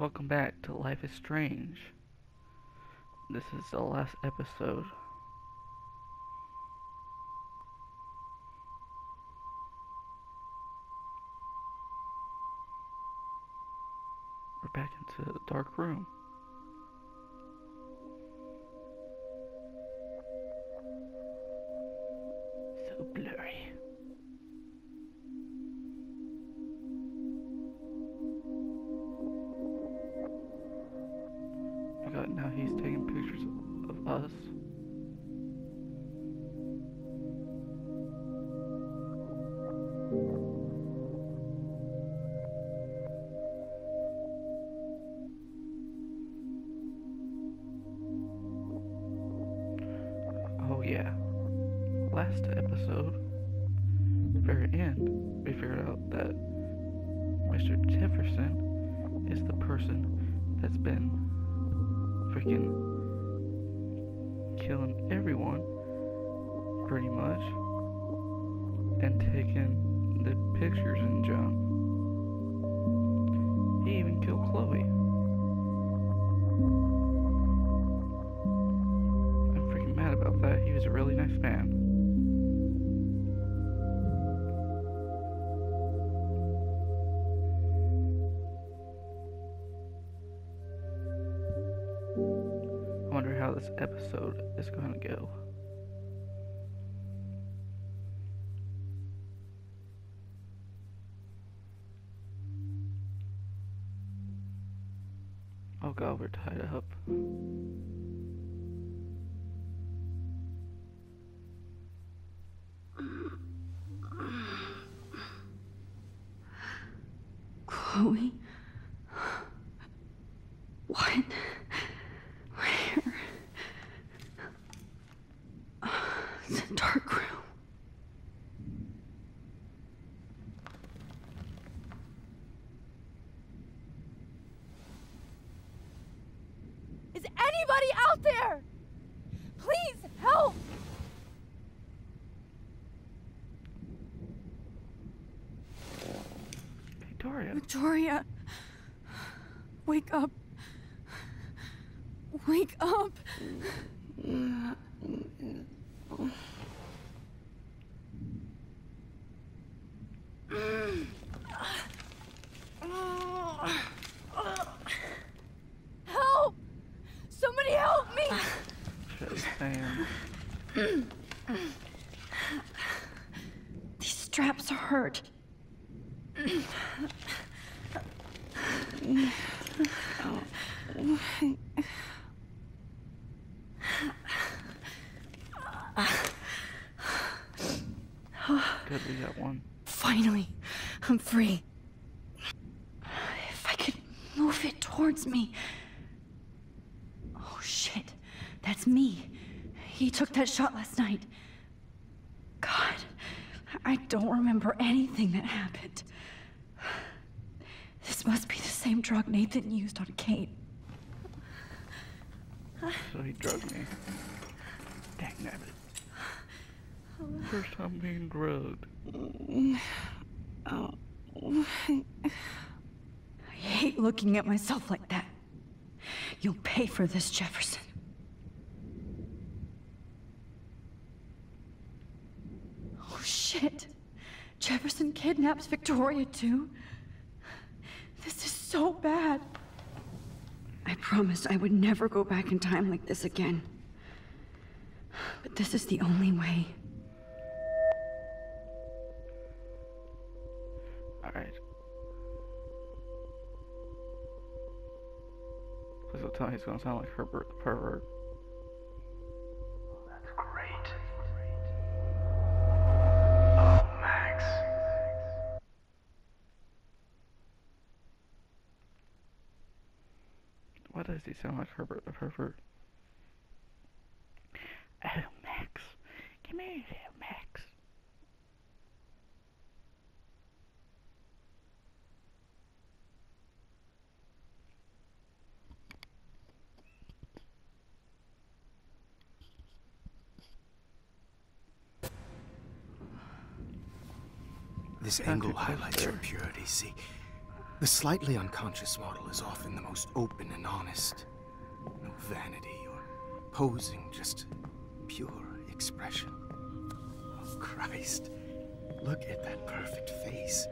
Welcome back to Life is Strange. This is the last episode. We're back into the dark room. So blurry. We're tied up. Chloe? What? Where? It's a dark room. Is anybody out there? Please help! Victoria. Wake up. Wake up. Help! Somebody help me! Shit, Sam. These straps hurt. Good, we got one. Finally, I'm free. If I could move it towards me. Oh shit, that's me. He took that shot last night. God, I don't remember anything that happened. This must be the same drug Nathan used on Kate. So he drugged me. Dang nabbit. First time being drugged. I hate looking at myself like that. You'll pay for this, Jefferson. Jefferson kidnaps Victoria too. This is so bad. I promised I would never go back in time like this again. But this is the only way. Alright. Please don't tell me he's gonna sound like Herbert the pervert. Does he sound like Herbert the pervert? Oh, Max. Come here, little Max. This angle highlights your purity, see? The slightly unconscious model is often the most open and honest. No vanity or posing, just pure expression. Oh, Christ. Look at that perfect face.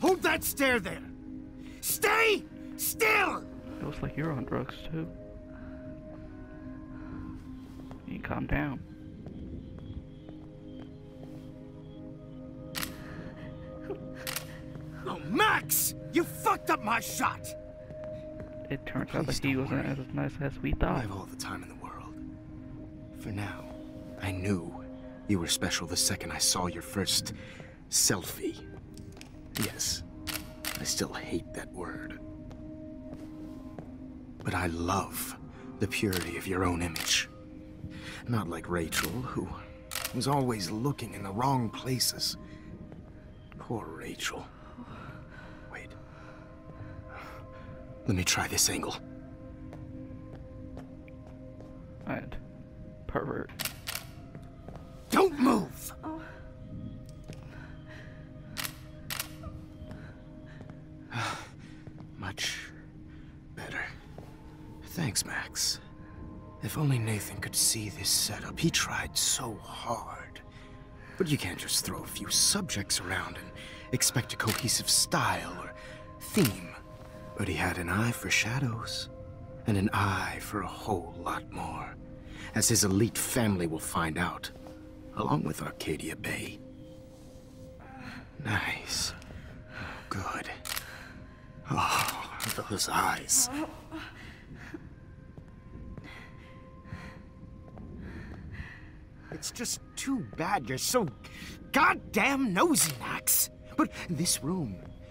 Hold that stare there! Stay still! It looks like you're on drugs too. You calm down. Max! You fucked up my shot! It turns out Please that he wasn't worry. as nice as we thought. I have all the time in the world. For now, I knew you were special the second I saw your first selfie. Yes, I still hate that word. But I love the purity of your own image. Not like Rachel, who was always looking in the wrong places. Poor Rachel. Let me try this angle. And pervert. Don't move! Much better. Thanks, Max. If only Nathan could see this setup. He tried so hard. But you can't just throw a few subjects around and expect a cohesive style or theme. But he had an eye for shadows, and an eye for a whole lot more, as his elite family will find out along with Arcadia Bay. Nice. Good. Oh, those eyes. It's just too bad you're so goddamn nosy, Max. But this room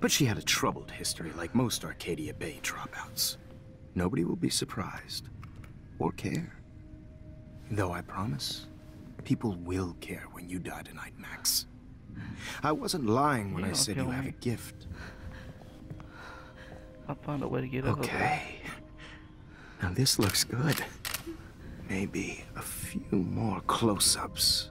But she had a troubled history like most Arcadia Bay dropouts. Nobody will be surprised. Or care. Though I promise, people will care when you die tonight, Max. I wasn't lying when I said you have a gift. I'll find a way to get out. Okay. Now this looks good. Maybe a few more close-ups.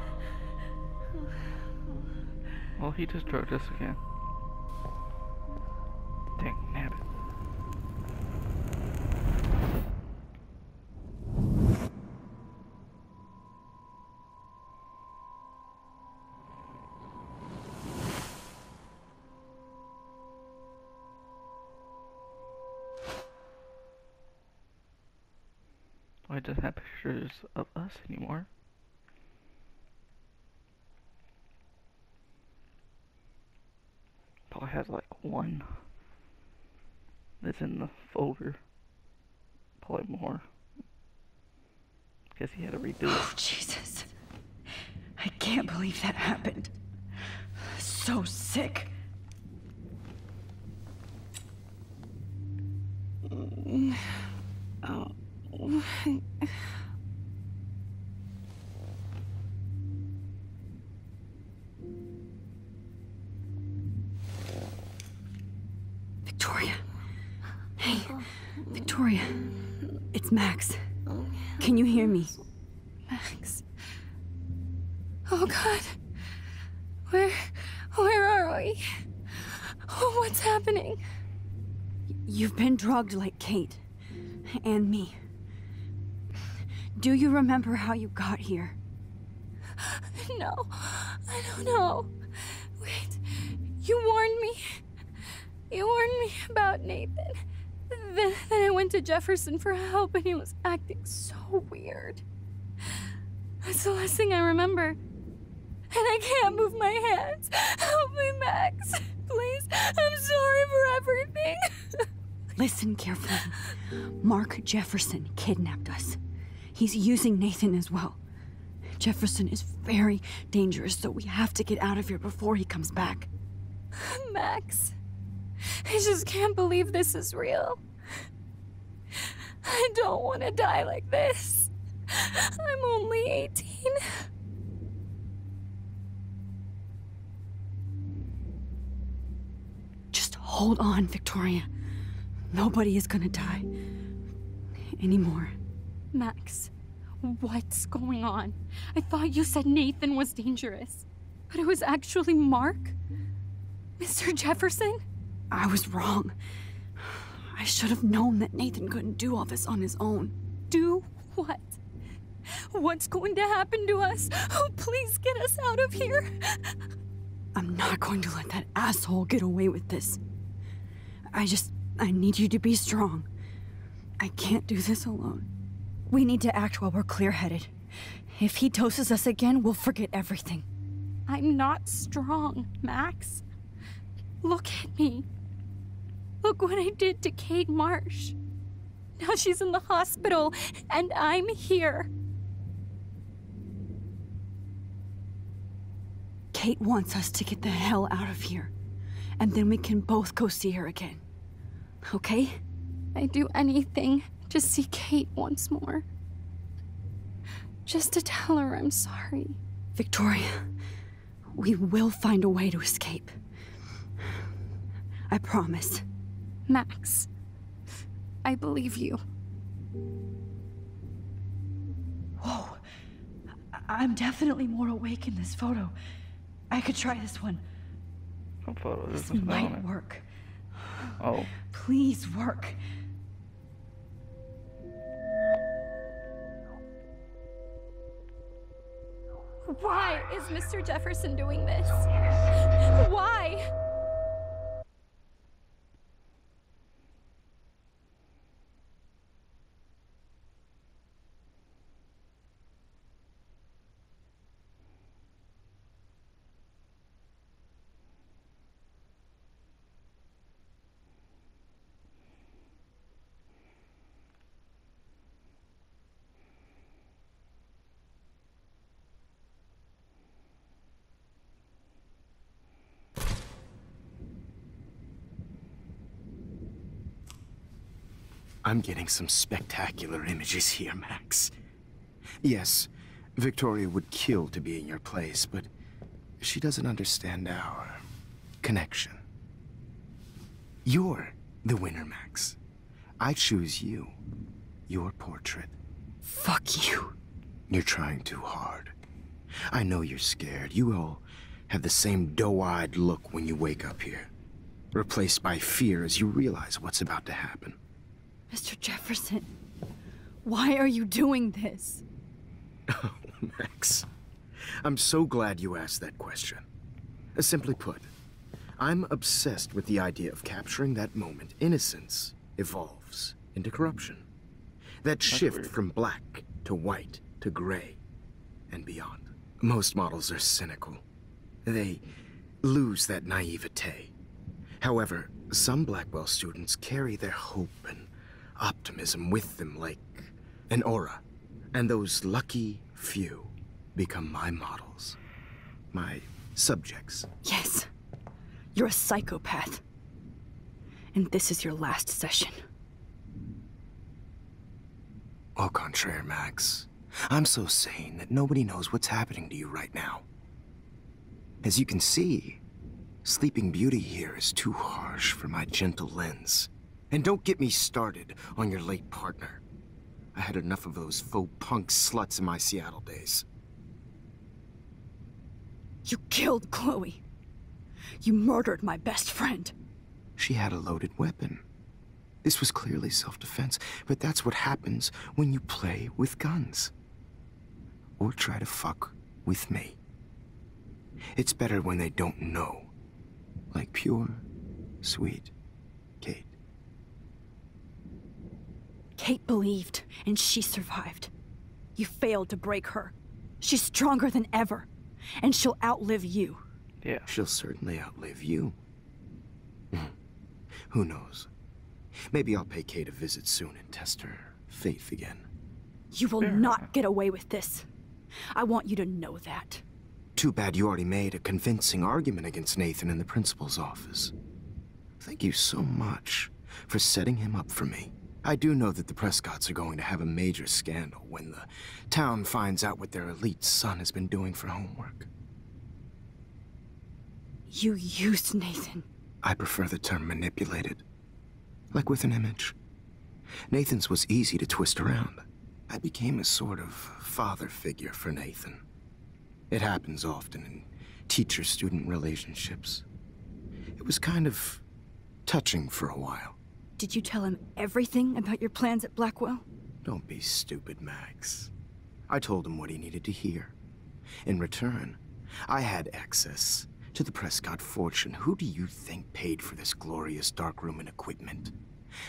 Well, he just drugged us again. Dang nabbit. Why doesn't have pictures of us anymore? Has like one that's in the folder. Probably more. Guess he had to redo it. Oh, Jesus. I can't believe that happened. So sick. Hey, It's Max. Can you hear me? Max. Oh god. Where where are we? Oh, what's happening? You've been drugged like Kate. And me. Do you remember how you got here? No. I don't know. Wait. You warned me. You warned me about Nathan. Then, then I went to Jefferson for help and he was acting so weird. That's the last thing I remember. And I can't move my hands. Help me, Max. Please. I'm sorry for everything. Listen carefully. Mark Jefferson kidnapped us. He's using Nathan as well. Jefferson is very dangerous, so we have to get out of here before he comes back. Max. I just can't believe this is real. I don't want to die like this. I'm only 18. Just hold on, Victoria. Nobody is gonna die. Anymore. Max, what's going on? I thought you said Nathan was dangerous, but it was actually Mark? Mr. Jefferson? I was wrong. I should have known that Nathan couldn't do all this on his own. Do what? What's going to happen to us? Oh, please get us out of here. I'm not going to let that asshole get away with this. I just. I need you to be strong. I can't do this alone. We need to act while we're clear headed. If he doses us again, we'll forget everything. I'm not strong, Max. Look at me. Look what I did to Kate Marsh. Now she's in the hospital, and I'm here. Kate wants us to get the hell out of here. And then we can both go see her again. Okay? I'd do anything to see Kate once more. Just to tell her I'm sorry. Victoria, we will find a way to escape. I promise. Max, I believe you. Whoa. I- I'm definitely more awake in this photo. I could try this one. What photo is This this? might work. Oh, Please work. Why is Mr. Jefferson doing this? Why? I'm getting some spectacular images here, Max. Yes, Victoria would kill to be in your place, but she doesn't understand our connection. You're the winner, Max. I choose you. Your portrait. Fuck you. You're trying too hard. I know you're scared. You all have the same doe-eyed look when you wake up here. Replaced by fear as you realize what's about to happen. Mr. Jefferson, why are you doing this? Oh, Max. I'm so glad you asked that question. Uh, Simply put, I'm obsessed with the idea of capturing that moment innocence evolves into corruption. That shift weird. from black to white to gray and beyond. Most models are cynical. They lose that naivete. However, some Blackwell students carry their hope and optimism with them like an aura. And those lucky few become my models, my subjects. Yes. You're a psychopath. And this is your last session. Au contraire, Max. I'm so sane that nobody knows what's happening to you right now. As you can see, Sleeping Beauty here is too harsh for my gentle lens. And don't get me started on your late partner. I had enough of those faux punk sluts in my Seattle days. You killed Chloe. You murdered my best friend. She had a loaded weapon. This was clearly self-defense, but that's what happens when you play with guns. Or try to fuck with me. It's better when they don't know. Like pure, sweet Kate. Kate believed, and she survived. You failed to break her. She's stronger than ever, and she'll outlive you. Yeah. She'll certainly outlive you. Hmm. Who knows? Maybe I'll pay Kate a visit soon and test her faith again. You will Fair not get away with this. I want you to know that. Too bad you already made a convincing argument against Nathan in the principal's office. Thank you so much for setting him up for me. I do know that the Prescotts are going to have a major scandal when the town finds out what their elite son has been doing for homework. You used Nathan. I prefer the term manipulated. Like with an image. Nathan's was easy to twist around. I became a sort of father figure for Nathan. It happens often in teacher-student relationships. It was kind of touching for a while. Did you tell him everything about your plans at Blackwell? Don't be stupid, Max. I told him what he needed to hear. In return, I had access to the Prescott fortune. Who do you think paid for this glorious darkroom and equipment?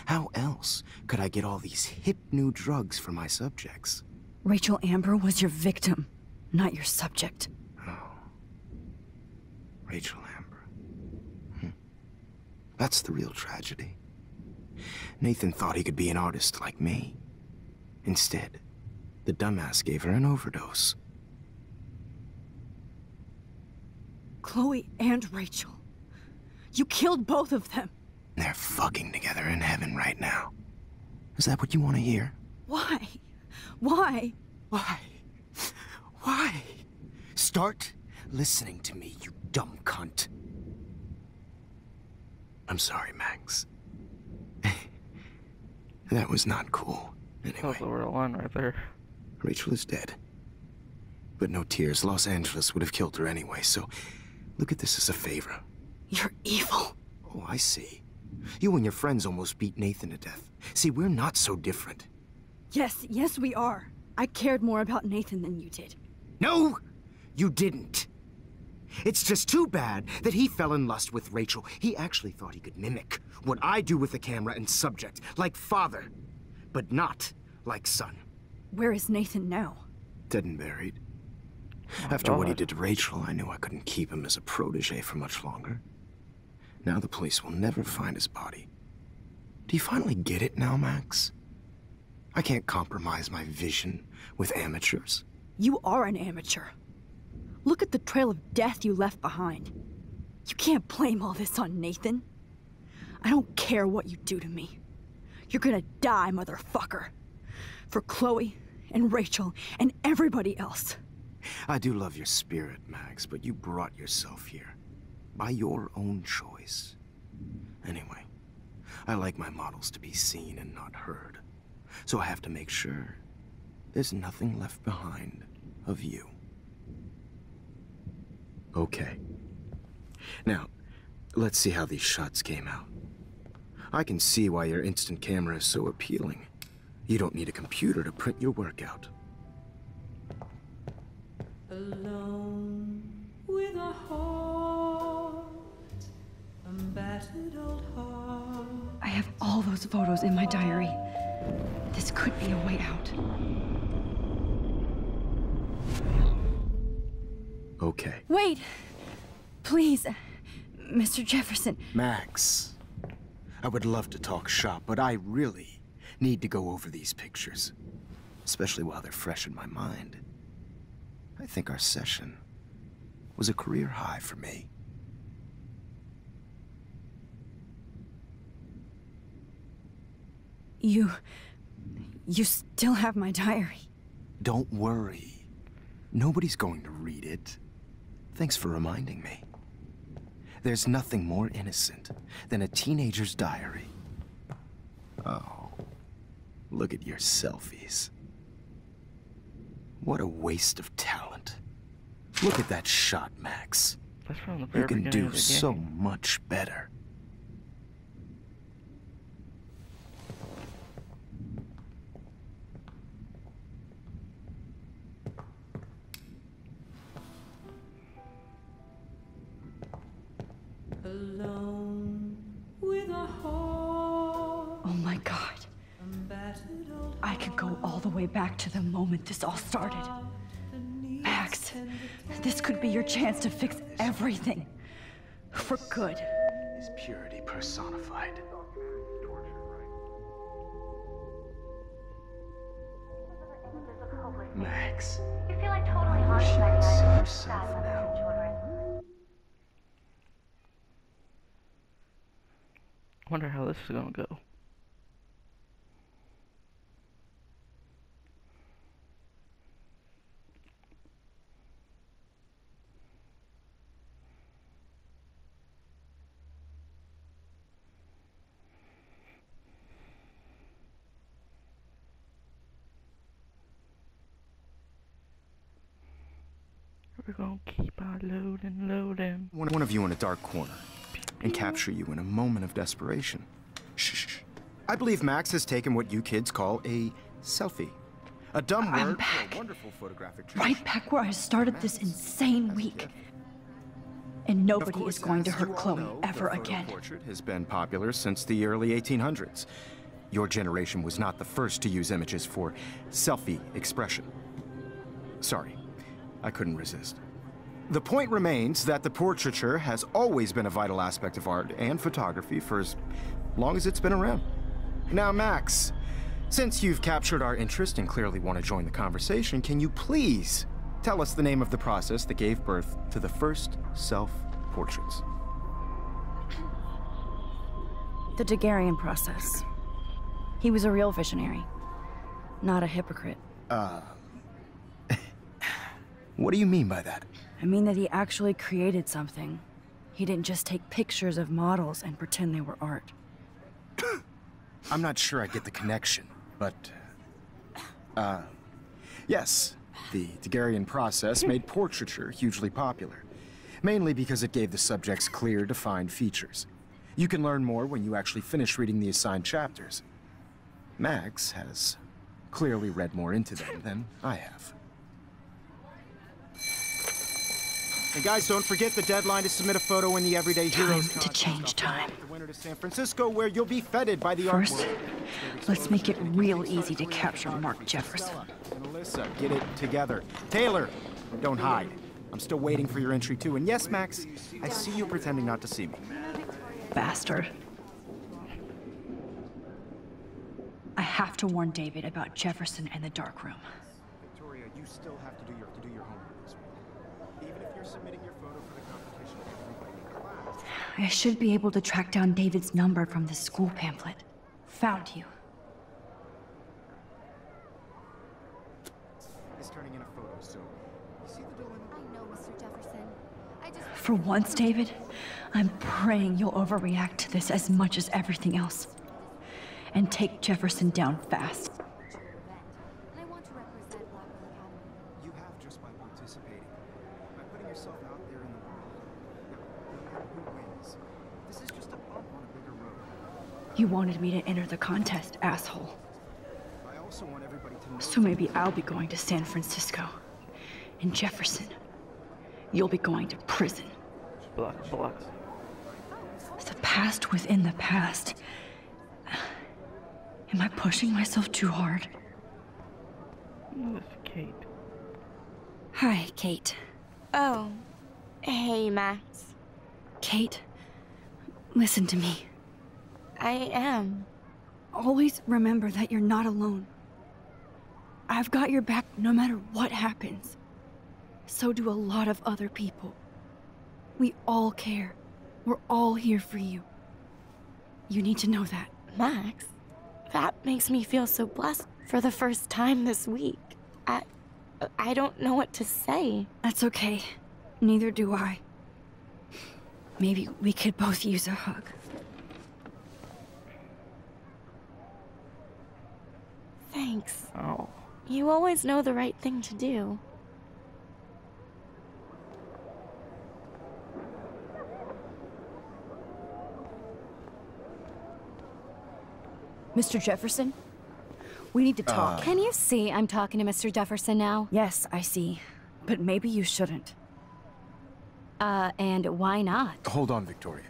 How else could I get all these hip new drugs for my subjects? Rachel Amber was your victim, not your subject. Oh. Rachel Amber. Hmm. That's the real tragedy. Nathan thought he could be an artist like me. Instead, the dumbass gave her an overdose. Chloe and Rachel. You killed both of them. They're fucking together in heaven right now. Is that what you want to hear? Why? Why? Why? Why? Start listening to me, you dumb cunt. I'm sorry, Max. That was not cool. That Anyway, was the real one right there. Rachel is dead. But no tears. Los Angeles would have killed her anyway, so look at this as a favor. You're evil. Oh, I see. You and your friends almost beat Nathan to death. See, we're not so different. Yes, yes, we are. I cared more about Nathan than you did. No, you didn't. It's just too bad that he fell in lust with Rachel. He actually thought he could mimic what I do with the camera and subject, like father, but not like son. Where is Nathan now? Dead and buried. My After what he did to Rachel, I knew I couldn't keep him as a protege for much longer. Now the police will never find his body. Do you finally get it now, Max? I can't compromise my vision with amateurs. You are an amateur. Look at the trail of death you left behind. You can't blame all this on Nathan. I don't care what you do to me. You're gonna die, motherfucker. For Chloe and Rachel and everybody else. I do love your spirit, Max, but you brought yourself here. By your own choice. Anyway, I like my models to be seen and not heard. So I have to make sure there's nothing left behind of you. Okay. Now, let's see how these shots came out. I can see why your instant camera is so appealing. You don't need a computer to print your work out. Alone with a heart, a battered old heart. I have all those photos in my diary. This could be a way out. Okay. Wait! Please, Mr. Jefferson. Max, I would love to talk shop, but I really need to go over these pictures. Especially while they're fresh in my mind. I think our session was a career high for me. You. You still have my diary. Don't worry. Nobody's going to read it. Thanks for reminding me. There's nothing more innocent than a teenager's diary. Oh, look at your selfies. What a waste of talent. Look at that shot, Max. That's from the very You can do so much better. Alone with a heart. Oh my god. a battered old I could go all the way back to the moment this all started. heart that needs Max, this could be your chance to fix everything. For good. Is purity personified. Max, You feel like totally I wish haunted you by could the see idea of yourself sad now. women children. Wonder how this is gonna go. We're gonna keep on loading, loading. one one of you in a dark corner and capture you in a moment of desperation. Shh. I believe Max has taken what you kids call a selfie. A dumb I'm word back. a wonderful photographic Right back where I started this insane week. And nobody course, is going to hurt Chloe know, ever again. portrait has been popular since the early 1800s. Your generation was not the first to use images for selfie expression. Sorry, I couldn't resist. The point remains that the portraiture has always been a vital aspect of art and photography for as long as it's been around. Now, Max, since you've captured our interest and clearly want to join the conversation, can you please tell us the name of the process that gave birth to the first self portraits? The Daguerrean process. He was a real visionary, not a hypocrite. Uh... what do you mean by that? I mean that he actually created something. He didn't just take pictures of models and pretend they were art. I'm not sure I get the connection, but. Uh. Yes, the Daguerrean process made portraiture hugely popular. Mainly because it gave the subjects clear, defined features. You can learn more when you actually finish reading the assigned chapters. Max has clearly read more into them than I have. And guys, don't forget the deadline to submit a photo in the Everyday Heroes Time to change time. The winner to San Francisco, where you'll be feted by the First, let's make it real easy to capture Mark Jefferson. And Alyssa, get it together. Taylor, don't hide. I'm still waiting for your entry too. And yes, Max, I see you pretending not to see me. Bastard. I have to warn David about Jefferson and the dark room. Victoria, you still have to do your to do your homework this week. Even if you're submitting your photo for the competition, everybody in class I should be able to track down David's number from the school pamphlet. Found you. is turning in a photo, so you see the dilemma? I know, Mr. Jefferson. I just. For once, David, I'm praying you'll overreact to this as much as everything else. And take Jefferson down fast. And I want to represent Blackwell Academy. You have just by participating, by putting yourself out there in the world. Now, no matter who wins, this is just a bump on a bigger road. You wanted me to enter the contest, asshole. I also want everybody to know. So maybe I'll be going to San Francisco. And Jefferson, you'll be going to prison. Block, block. The past within the past. Am I pushing myself too hard? This Kate. Hi, Kate. Oh. Hey, Max. Kate, listen to me. I am. Always remember that you're not alone. I've got your back no matter what happens. So do a lot of other people. We all care. We're all here for you. You need to know that. Max, that makes me feel so blessed for the first time this week. I. I don't know what to say. That's okay. Neither do I. Maybe we could both use a hug. Thanks. Oh. You always know the right thing to do. Mr. Jefferson? We need to talk. Can you see I'm talking to Mr. Jefferson now? Yes, I see. But maybe you shouldn't. Uh, and why not? Hold on, Victoria.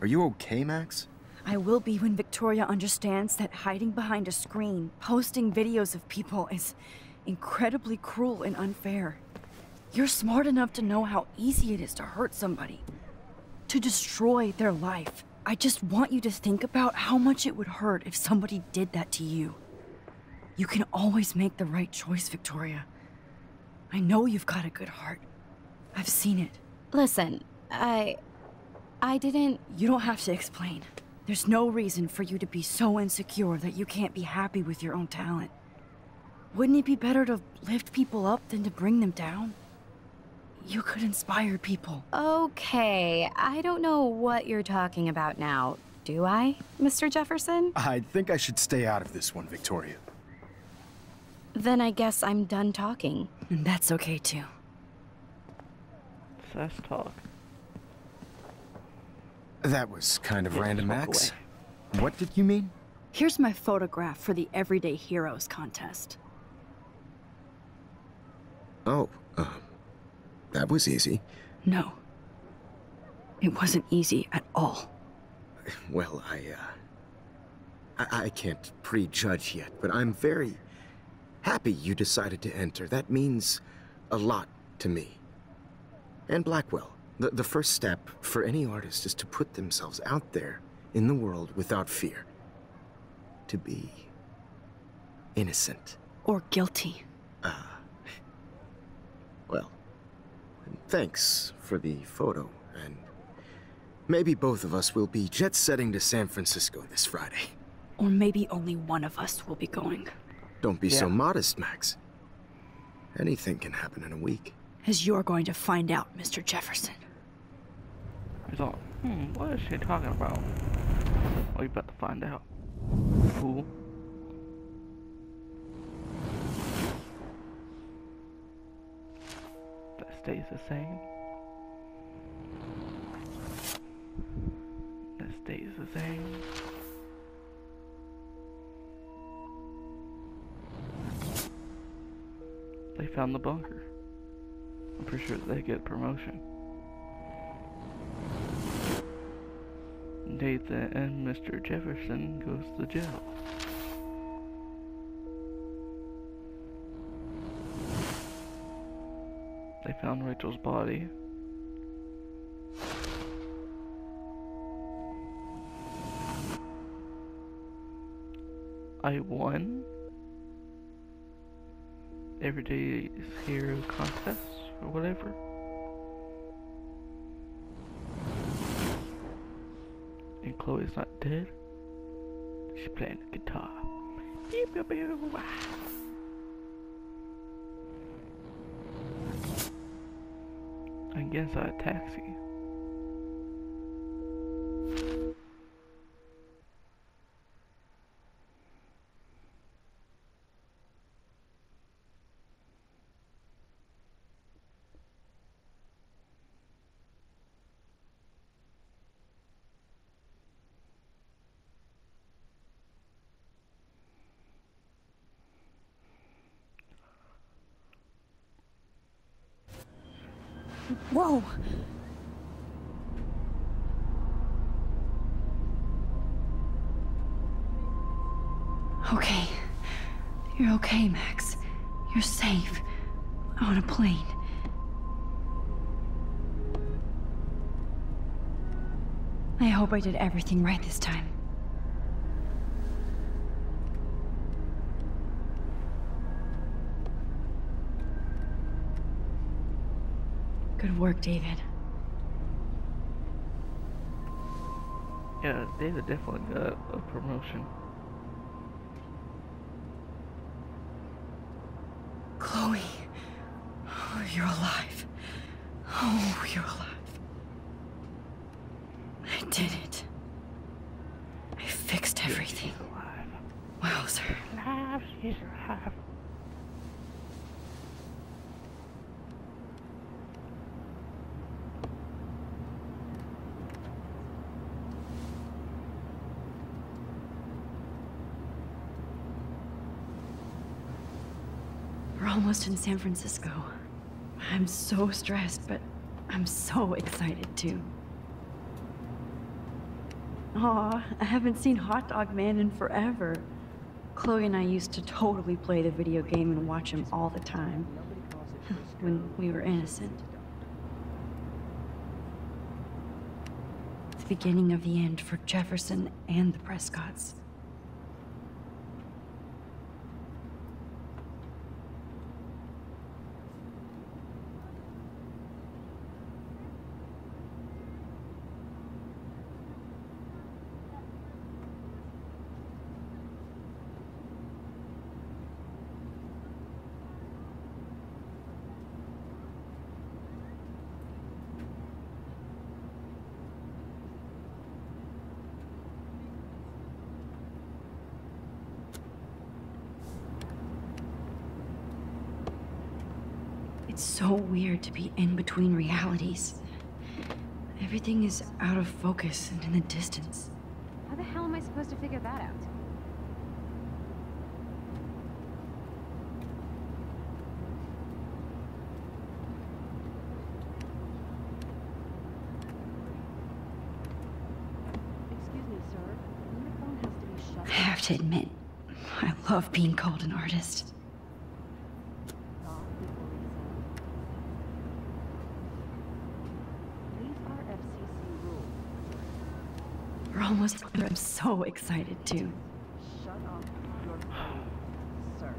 Are you okay, Max? I will be when Victoria understands that hiding behind a screen, posting videos of people is incredibly cruel and unfair. You're smart enough to know how easy it is to hurt somebody, to destroy their life. I just want you to think about how much it would hurt if somebody did that to you. You can always make the right choice, Victoria. I know you've got a good heart. I've seen it. Listen, I. I didn't. You don't have to explain. There's no reason for you to be so insecure that you can't be happy with your own talent. Wouldn't it be better to lift people up than to bring them down? You could inspire people. Okay, I don't know what you're talking about now, do I, Mr. Jefferson? I think I should stay out of this one, Victoria. Then I guess I'm done talking. And that's okay too. Let's talk. That was kind of Yeah, random, Max. away. What did you mean? Here's my photograph for the Everyday Heroes contest. Oh, um, that was easy. No. It wasn't easy at all. Well, I, uh. I, I can't prejudge yet, but I'm very happy you decided to enter. That means a lot to me. And Blackwell. The, the first step for any artist is to put themselves out there in the world without fear. To be innocent. Or guilty. Ah. Well, thanks for the photo, and maybe both of us will be jet setting to San Francisco this Friday. Or maybe only one of us will be going. Don't be so modest, Max. Anything can happen in a week. As you're going to find out, Mr. Jefferson. He's all, hmm, what is she talking about? Well, you about to find out. Fool. That stays the same. That stays the same. They found the bunker. I'm pretty sure they get promotion. Nathan and Mr. Jefferson goes to jail. They found Rachel's body. I won Everyday's Hero contest or whatever. And Chloe's not dead. She's playing the guitar. Beep, beep, beep. I guess a taxi. Whoa! Okay. You're okay, Max. You're safe. On a plane. I hope I did everything right this time. Work, David. Yeah, David definitely got a promotion. Chloe. Oh, you're alive. Oh, you're alive. I did it. I fixed everything. She's alive. Wells. Alive, she's alive. We're almost in San Francisco. I'm so stressed, but I'm so excited too. Aw, I haven't seen Hot Dog Man in forever. Chloe and I used to totally play the video game and watch him all the time. when we were innocent. The beginning of the end for Jefferson and the Prescotts. It's to be in between realities. Everything is out of focus and in the distance. How the hell am I supposed to figure that out? Excuse me, sir. Your phone has to be shut I have to admit, I love being called an artist. off before we send. These are FCC rules. We're almost there. I'm so excited too. Shut off your phone, sir.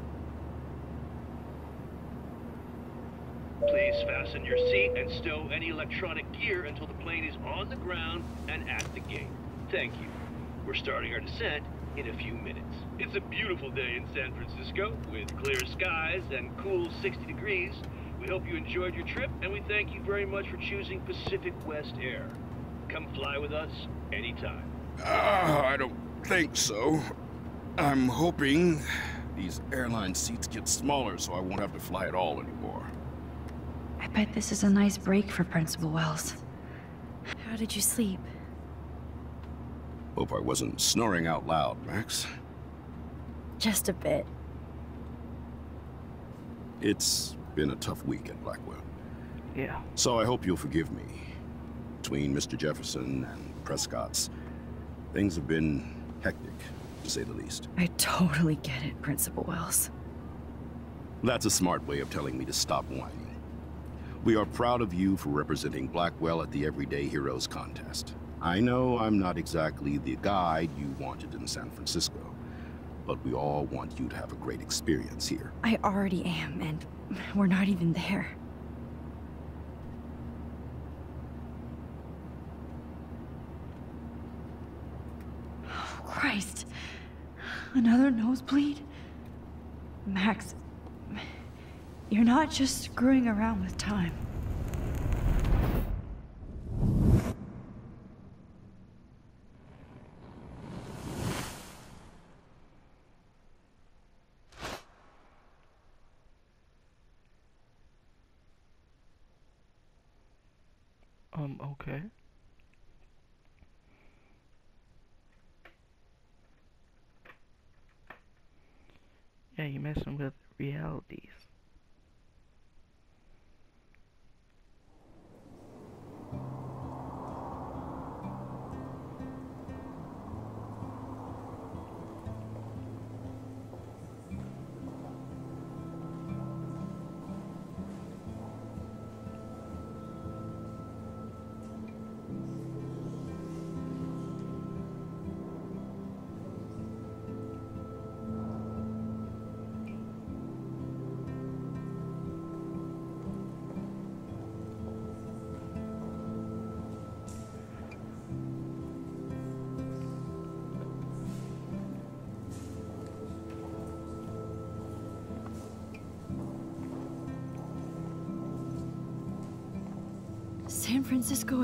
Please fasten your seat and stow any electronic gear until the plane is on the ground and at the gate. Thank you. We're starting our descent in a few minutes. It's a beautiful day in San Francisco with clear skies and cool 60 degrees. We hope you enjoyed your trip and we thank you very much for choosing Pacific West Air. Come fly with us anytime. Ah, I don't think so. I'm hoping these airline seats get smaller so I won't have to fly at all anymore. I bet this is a nice break for Principal Wells. How did you sleep? Hope I wasn't snoring out loud, Max. Just a bit. It's been a tough week at Blackwell. Yeah. So I hope you'll forgive me. Between Mr. Jefferson and Prescott's, things have been hectic, to say the least. I totally get it, Principal Wells. That's a smart way of telling me to stop whining. We are proud of you for representing Blackwell at the Everyday Heroes contest. I know I'm not exactly the guide you wanted in San Francisco, but we all want you to have a great experience here. I already am, and we're not even there. Oh, Christ. Another nosebleed? Max, you're not just screwing around with time. Um, okay. Yeah, you're messing with realities.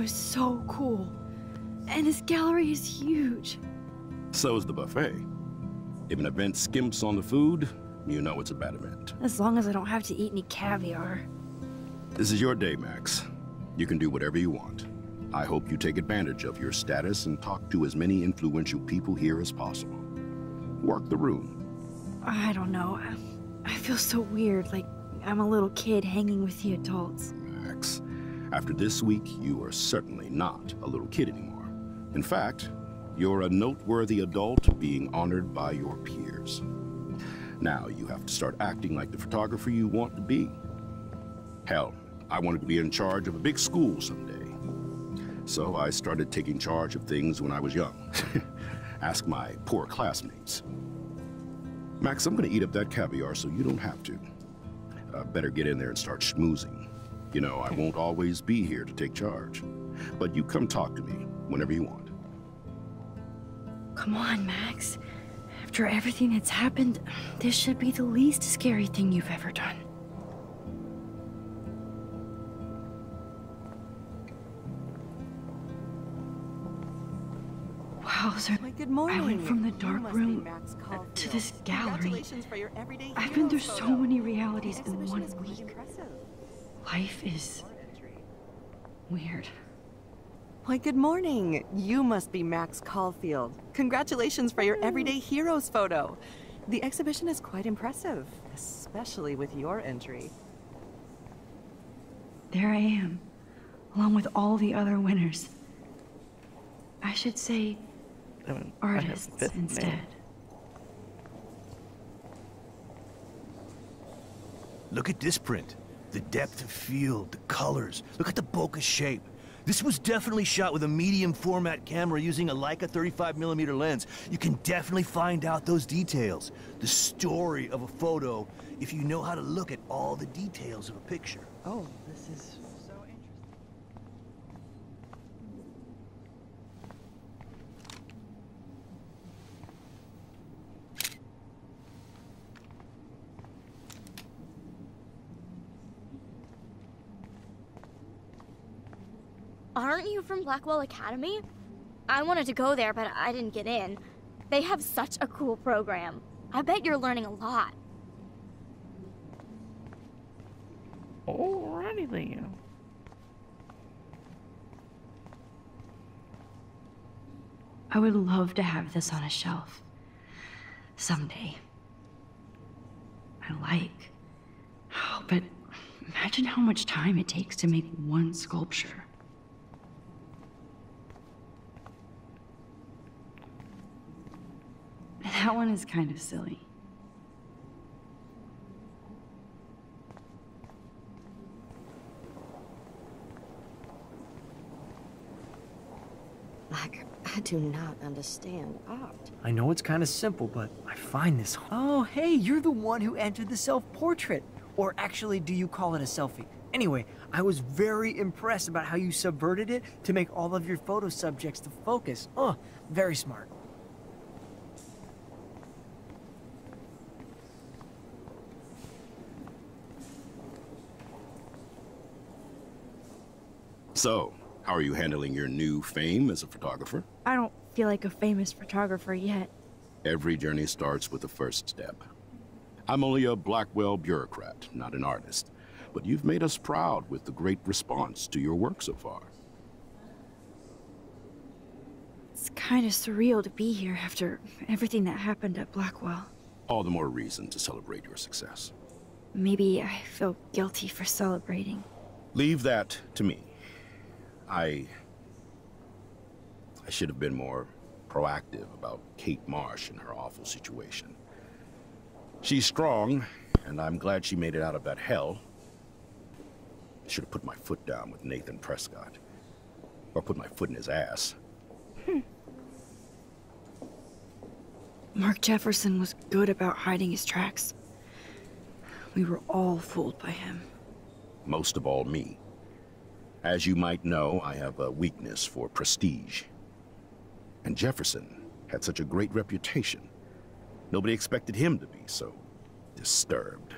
Is so cool. And this gallery is huge. So is the buffet. If an event skimps on the food, you know it's a bad event. As long as I don't have to eat any caviar. This is your day, Max. You can do whatever you want. I hope you take advantage of your status and talk to as many influential people here as possible. Work the room. I don't know. I, I feel so weird, like I'm a little kid hanging with the adults. After this week, you are certainly not a little kid anymore. In fact, you're a noteworthy adult being honored by your peers. Now you have to start acting like the photographer you want to be. Hell, I wanted to be in charge of a big school someday. So I started taking charge of things when I was young. Ask my poor classmates. Max, I'm gonna eat up that caviar so you don't have to. Uh, better get in there and start schmoozing. You know, I won't always be here to take charge. But you come talk to me whenever you want. Come on, Max. After everything that's happened, this should be the least scary thing you've ever done. Wowzer. Why, good morning. I went from the dark room to this gallery. For your I've been through hero so many realities in one week. impressive. Life is weird. Why, good morning. You must be Max Caulfield. Congratulations for your everyday heroes photo. The exhibition is quite impressive, especially with your entry. There I am, along with all the other winners. I should say I mean, artists fifth name. instead. Look at this print. The depth of field, the colors. Look at the bokeh shape. This was definitely shot with a medium format camera using a Leica 35mm lens. You can definitely find out those details. The story of a photo if you know how to look at all the details of a picture. Oh, Aren't you from Blackwell Academy? I wanted to go there, but I didn't get in. They have such a cool program. I bet you're learning a lot. Alrighty then. I would love to have this on a shelf. Someday. I like. Oh, but imagine how much time it takes to make one sculpture. That one is kind of silly. Like, I do not understand art. I know it's kind of simple, but I find this. Oh, hey, you're the one who entered the self portrait. Or actually, do you call it a selfie? Anyway, I was very impressed about how you subverted it to make all of your photo subjects the focus. Oh, very smart. So, how are you handling your new fame as a photographer? I don't feel like a famous photographer yet. Every journey starts with the first step. I'm only a Blackwell bureaucrat, not an artist. But you've made us proud with the great response to your work so far. It's kind of surreal to be here after everything that happened at Blackwell. All the more reason to celebrate your success. Maybe I feel guilty for celebrating. Leave that to me. I... I should have been more proactive about Kate Marsh and her awful situation. She's strong, and I'm glad she made it out of that hell. I should have put my foot down with Nathan Prescott. Or put my foot in his ass. Hmm. Mark Jefferson was good about hiding his tracks. We were all fooled by him. Most of all, me. As you might know, I have a weakness for prestige. And Jefferson had such a great reputation. Nobody expected him to be so disturbed.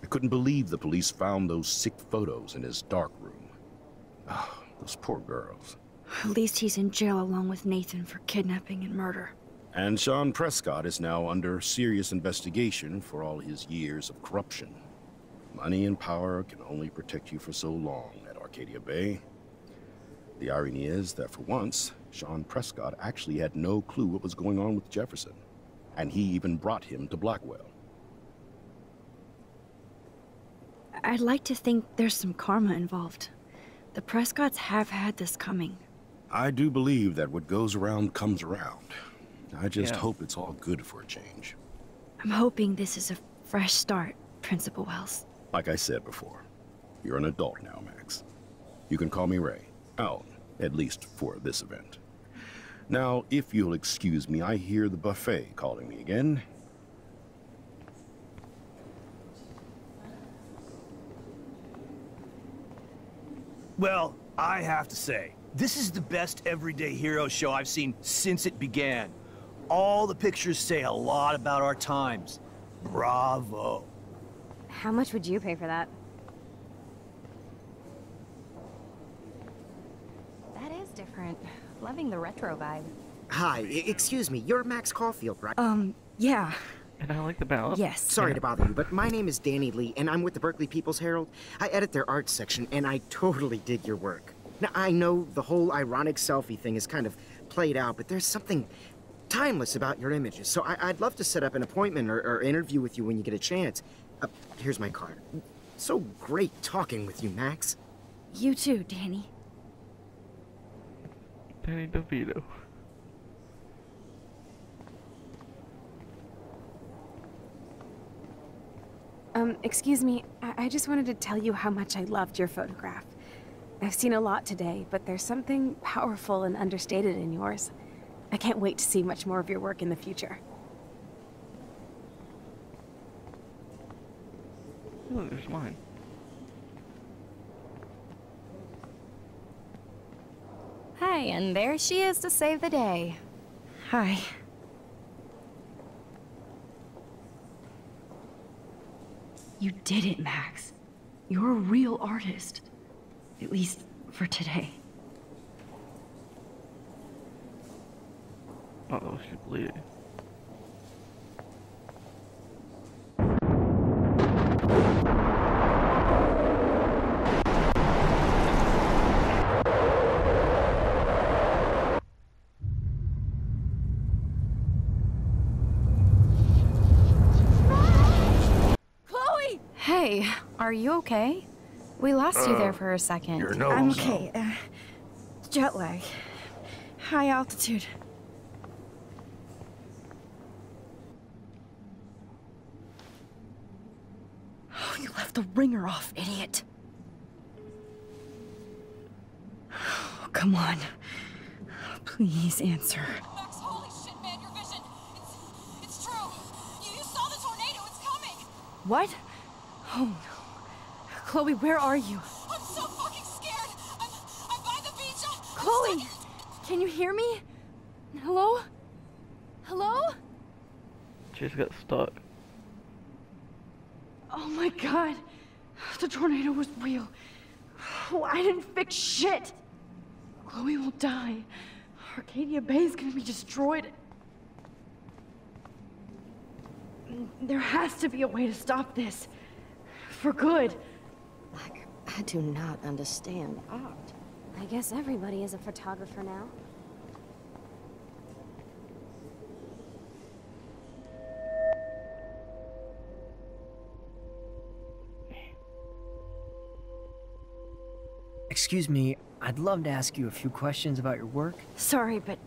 I couldn't believe the police found those sick photos in his dark room. Oh, ah, those poor girls. At least he's in jail along with Nathan for kidnapping and murder. And Sean Prescott is now under serious investigation for all his years of corruption. Money and power can only protect you for so long Arcadia Bay. The irony is that for once, Sean Prescott actually had no clue what was going on with Jefferson, and he even brought him to Blackwell. I'd like to think there's some karma involved. The Prescotts have had this coming. I do believe that what goes around comes around. I just Yeah. hope it's all good for a change. I'm hoping this is a fresh start, Principal Wells. Like I said before, you're an adult now, Max. You can call me Ray. Al, at least for this event. Now, if you'll excuse me, I hear the buffet calling me again. Well, I have to say, this is the best Everyday Hero show I've seen since it began. All the pictures say a lot about our times. Bravo. How much would you pay for that? That is different. Loving the retro vibe. Hi, excuse me, you're Max Caulfield, right? Um, yeah. And I like the balance. Yes. Sorry Yeah. to bother you, but my name is Danny Lee, and I'm with the Berkeley People's Herald. I edit their arts section, and I totally dig your work. Now, I know the whole ironic selfie thing is kind of played out, but there's something timeless about your images, so I- I'd love to set up an appointment or, or interview with you when you get a chance. Uh, here's my card. So great talking with you, Max. You too, Danny. Danny DeVito. Um, excuse me, I, I just wanted to tell you how much I loved your photograph. I've seen a lot today, but there's something powerful and understated in yours. I can't wait to see much more of your work in the future. Oh, there's mine. Hi, and there she is to save the day. Hi. You did it, Max. You're a real artist. At least for today. Uh-oh, she's bleeding. Chloe! Hey, are you okay? We lost you Uh, there for a second. your I'm okay. Uh, jet lag. High altitude. Oh, you left the ringer off, idiot. Oh, come on. Please answer. Max, holy shit, man, your vision. It's, it's true. You, you saw the tornado. It's coming. What? Oh no. Chloe, where are you? I'm so fucking scared. I'm, I'm by the beach. I'm Chloe! Can you hear me? Hello? Hello? She just got stuck. Oh my god. The tornado was real. Oh, I didn't fix shit. Chloe will die. Arcadia Bay is gonna be destroyed. There has to be a way to stop this. For good. I do not understand art. I guess everybody is a photographer now. Excuse me, I'd love to ask you a few questions about your work. Sorry, but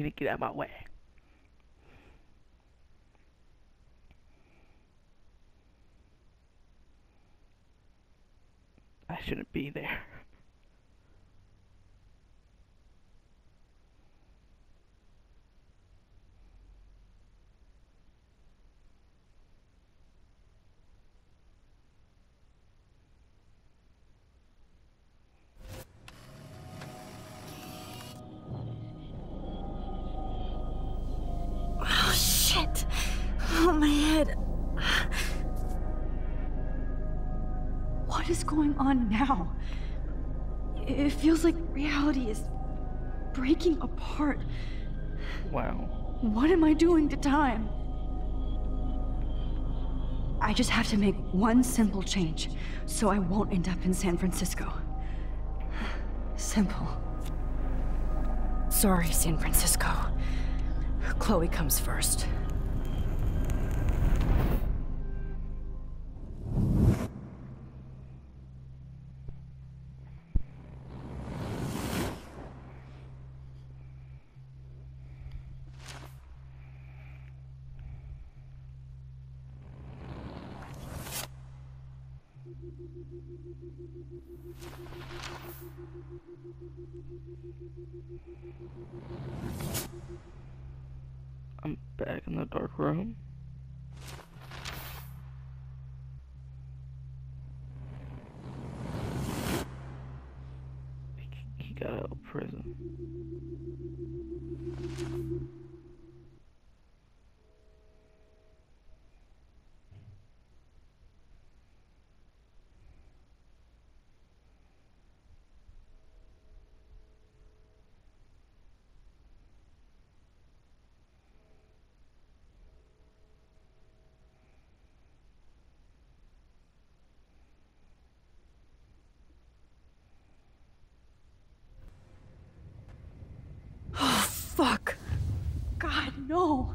you need to get out of my way. I shouldn't be there. Is going on now? It feels like reality is breaking apart. Wow. What am I doing to time? I just have to make one simple change so I won't end up in San Francisco. Simple. Sorry, San Francisco. Chloe comes first. I'm back in the dark room. He- He got out of prison. Oh, fuck. God, no.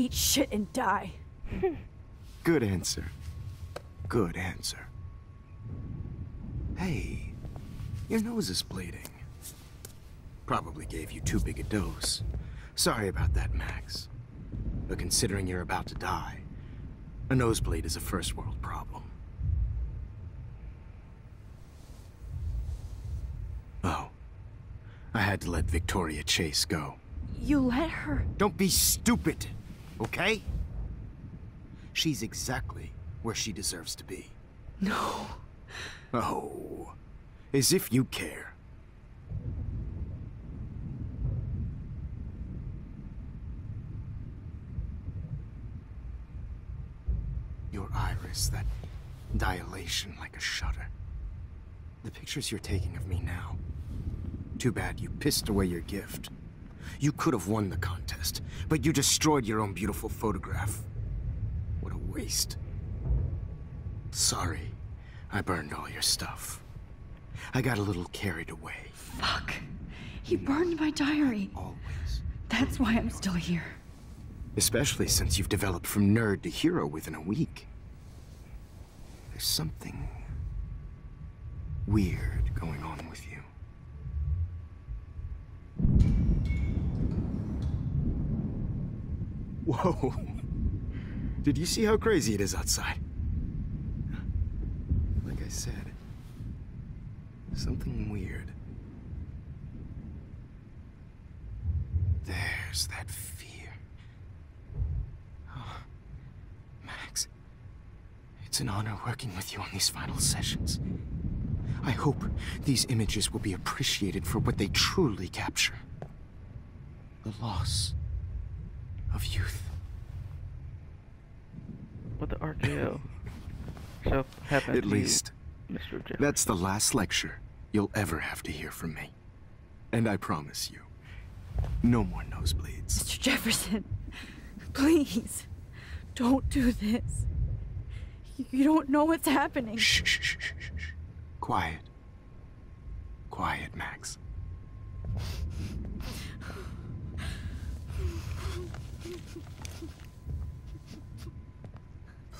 Eat shit and die. Good answer. Good answer. Hey, your nose is bleeding. Probably gave you too big a dose. Sorry about that, Max. But considering you're about to die, a nosebleed is a first world problem. Oh. I had to let Victoria Chase go. You let her. Don't be stupid, okay? She's exactly where she deserves to be. No. Oh, as if you care. Your iris, that dilation like a shutter. The pictures you're taking of me now. Too bad you pissed away your gift. You could have won the contest, but you destroyed your own beautiful photograph. What a waste. Sorry, I burned all your stuff. I got a little carried away. Fuck. He burned my diary. Always. That's why I'm still here. Especially since you've developed from nerd to hero within a week. There's something weird going on with you. Whoa. Did you see how crazy it is outside? Like I said, something weird. There's that fear. Oh, Max, it's an honor working with you on these final sessions. I hope these images will be appreciated for what they truly capture. The loss of youth. But the RKO shall happen At to you, least, Mr. Jefferson. that's the last lecture you'll ever have to hear from me. And I promise you, no more nosebleeds. Mr. Jefferson, please, don't do this. You don't know what's happening. Shh, shh, shh, shh, shh. Quiet. Quiet, Max.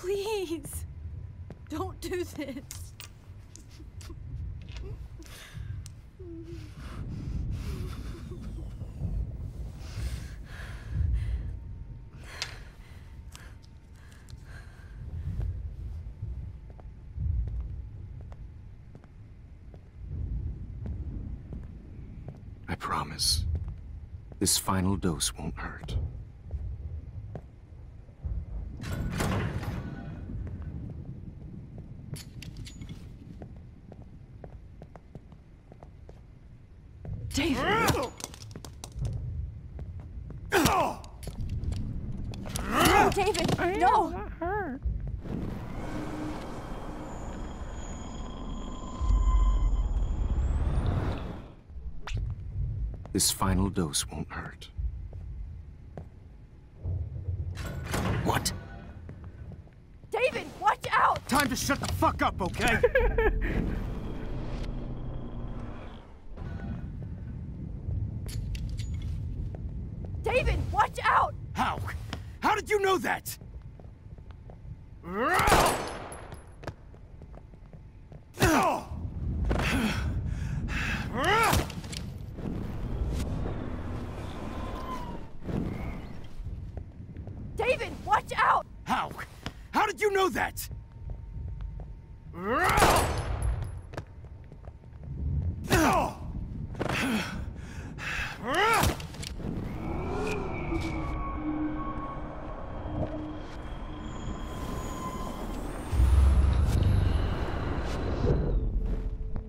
Please. Don't do this. I promise. This final dose won't hurt. Oh, David! No, oh, David, no! This final dose won't hurt. What? David, watch out! Time to shut the fuck up, okay? did you know that? David, watch out! How? How did you know that?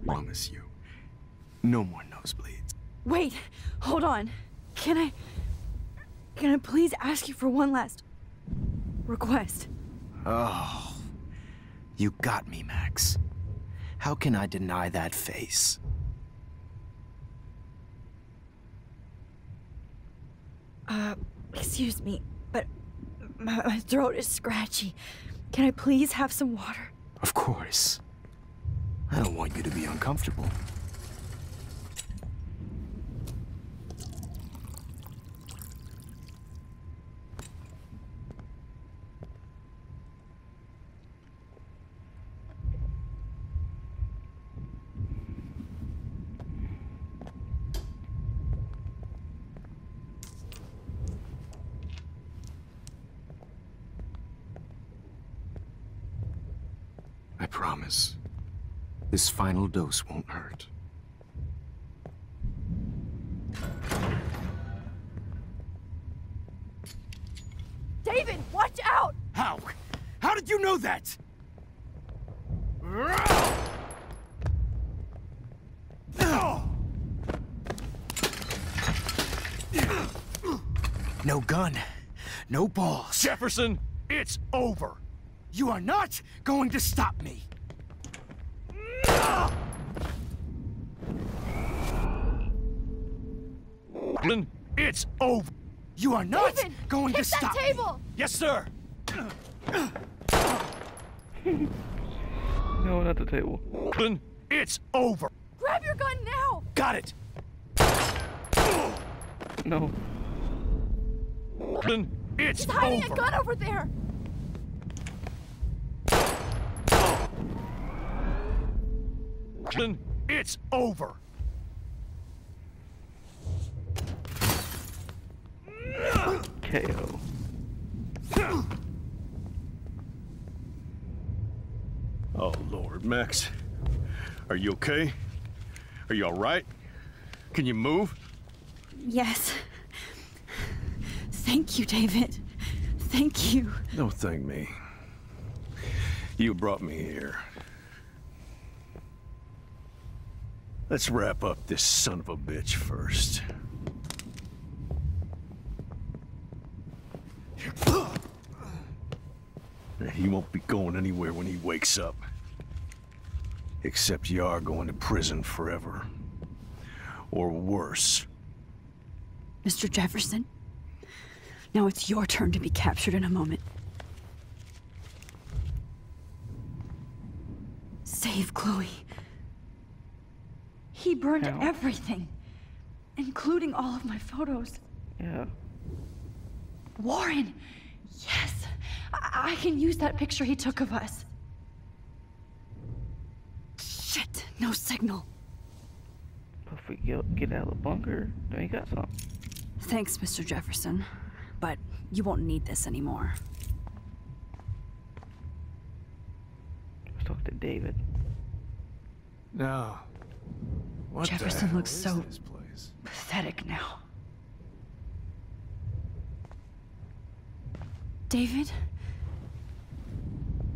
Promise you, no more nosebleeds. Wait, hold on. Can I. Can I please ask you for one last request? Oh, you got me, Max. How can I deny that face? Uh, excuse me, but my, my throat is scratchy. Can I please have some water? Of course. I don't want you to be uncomfortable. Promise. This final dose won't hurt. David, watch out! How? How did you know that? No gun. No balls. Jefferson, it's over. You are not going to stop me. Lynn, it's over. You are not David, going to hit that stop me. table! Yes, sir. No, not the table. Lynn, it's over. Grab your gun now! Got it. No. Lynn, it's He's hiding over. a gun over there! It's over. KO. Oh, Lord, Max. Are you okay? Are you all right? Can you move? Yes. Thank you, David. Thank you. Don't thank me. You brought me here. Let's wrap up this son of a bitch first. He won't be going anywhere when he wakes up. Except you are going to prison forever. Or worse. Mr. Jefferson, now it's your turn to be captured in a moment. Save Chloe. He burned How? everything, including all of my photos. Yeah. Warren! Yes! I, I can use that picture he took of us. Shit! No signal. But if we get, get out of the bunker, then you got something. Thanks, Mr. Jefferson. But you won't need this anymore. Let's talk to David. Now, what Jefferson looks so? Pathetic now. David?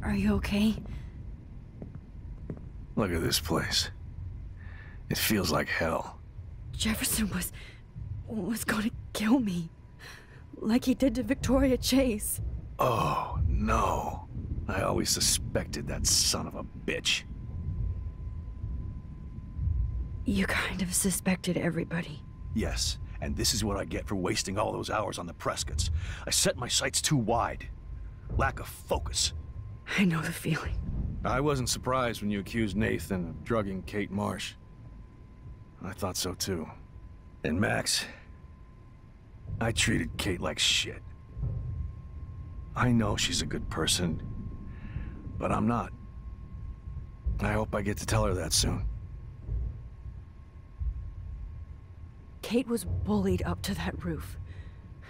Are you okay? Look at this place. It feels like hell. Jefferson was. was gonna kill me. Like he did to Victoria Chase. Oh, no. I always suspected that son of a bitch. You kind of suspected everybody. Yes, and this is what I get for wasting all those hours on the Prescotts. I set my sights too wide. Lack of focus. I know the feeling. I wasn't surprised when you accused Nathan of drugging Kate Marsh. I thought so too. And Max, I treated Kate like shit. I know she's a good person, but I'm not. I hope I get to tell her that soon. Kate was bullied up to that roof.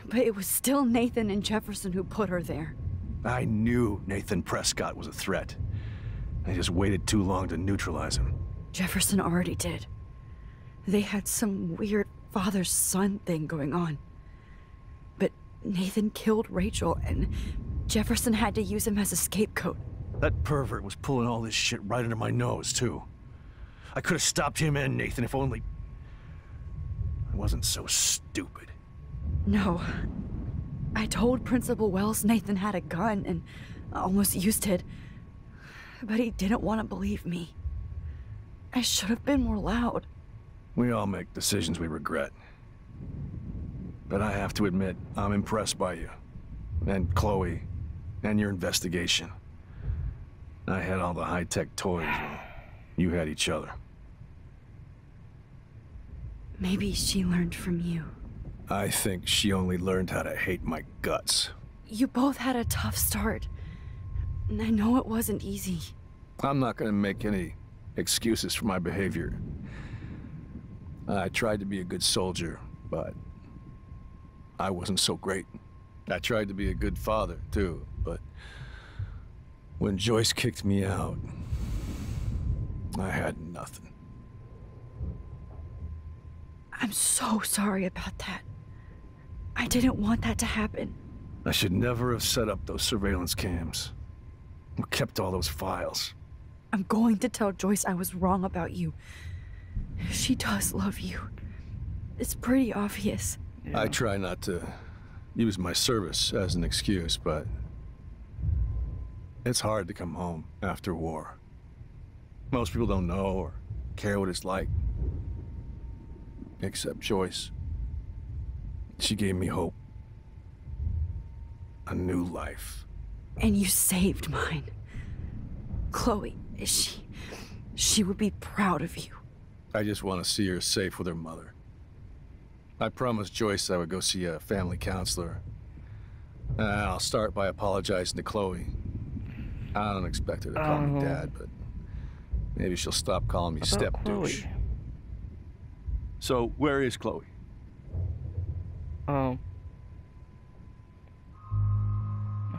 But it was still Nathan and Jefferson who put her there. I knew Nathan Prescott was a threat. I just waited too long to neutralize him. Jefferson already did. They had some weird father son thing going on. But Nathan killed Rachel, and Jefferson had to use him as a scapegoat. That pervert was pulling all this shit right under my nose, too. I could have stopped him and Nathan if only. Wasn't so stupid. No. I told Principal Wells Nathan had a gun and almost used it. But he didn't want to believe me. I should have been more loud. We all make decisions we regret. But I have to admit, I'm impressed by you. And Chloe. And your investigation. I had all the high-tech toys. You had each other. Maybe she learned from you. I think she only learned how to hate my guts. You both had a tough start. And I know it wasn't easy. I'm not gonna make any excuses for my behavior. I tried to be a good soldier, but I wasn't so great. I tried to be a good father, too, but when Joyce kicked me out, I had nothing. I'm so sorry about that. I didn't want that to happen. I should never have set up those surveillance cams. Or kept all those files. I'm going to tell Joyce I was wrong about you. She does love you. It's pretty obvious. I try not to use my service as an excuse, but it's hard to come home after war. Most people don't know or care what it's like. Except Joyce. She gave me hope. A new life. And you saved mine. Chloe, is she. She would be proud of you. I just want to see her safe with her mother. I promised Joyce I would go see a family counselor. And I'll start by apologizing to Chloe. I don't expect her to call me Oh. dad, but maybe she'll stop calling me About step douche. Chloe. So, where is Chloe? Um.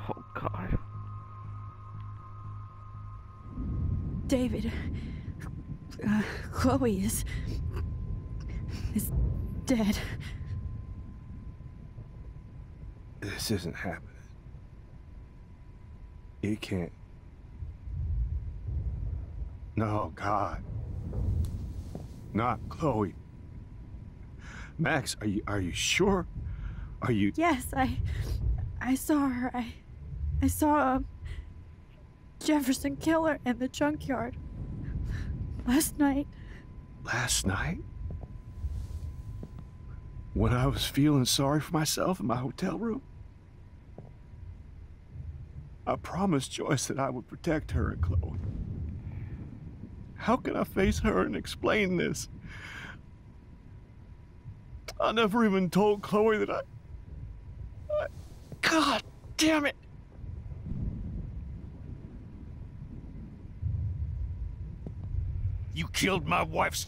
Oh God. David. Uh, Chloe is. is dead. This isn't happening. It can't. No, God. Not Chloe. Max, are you are you sure? Are you Yes, I. I saw her. I. I saw. Um, Jefferson kill her in the junkyard. Last night. last night? When I was feeling sorry for myself in my hotel room? I promised Joyce that I would protect her and Chloe. How can I face her and explain this? I never even told Chloe that I. I God damn it! You killed my wife's